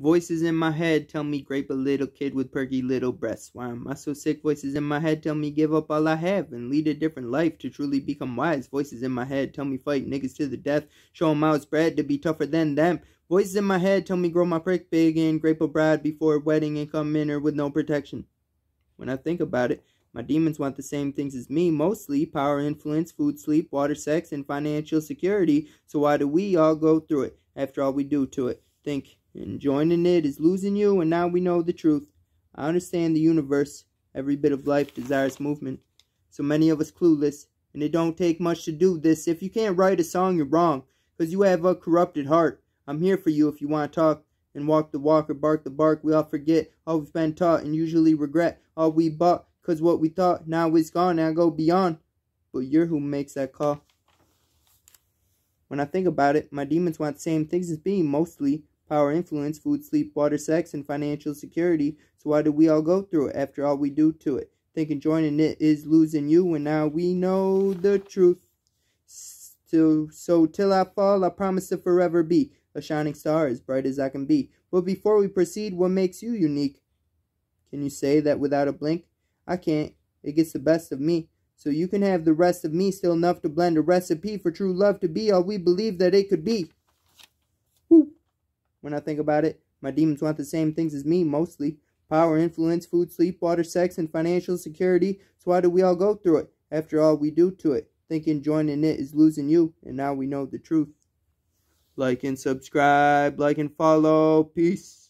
Voices in my head tell me grape a little kid with perky little breasts. Why am I so sick? Voices in my head tell me give up all I have and lead a different life to truly become wise. Voices in my head tell me fight niggas to the death. Show 'em how it's bred to be tougher than them. Voices in my head tell me grow my prick big and grape a bride before wedding and come in her with no protection. When I think about it, my demons want the same things as me, mostly power, influence, food, sleep, water, sex, and financial security. So why do we all go through it after all we do to it? Think and joining it is losing you, and now we know the truth. I understand the universe. Every bit of life desires movement. So many of us clueless, and it don't take much to do this. If you can't write a song, you're wrong, because you have a corrupted heart. I'm here for you if you want to talk and walk the walk or bark the bark. We all forget all we've been taught and usually regret all we bought, because what we thought now is gone and I go beyond. But you're who makes that call. When I think about it, my demons want the same things as me, mostly power, influence, food, sleep, water, sex, and financial security. So why do we all go through it after all we do to it? Thinking joining it is losing you, and now we know the truth. So, so till I fall, I promise to forever be a shining star as bright as I can be. But before we proceed, what makes you unique? Can you say that without a blink? I can't. It gets the best of me. So you can have the rest of me still enough to blend a recipe for true love to be all we believe that it could be. When I think about it. My demons want the same things as me, mostly. Power, influence, food, sleep, water, sex, and financial security. So why do we all go through it? After all we do to it. Thinking joining it is losing you, and now we know the truth. Like and subscribe, like and follow. Peace.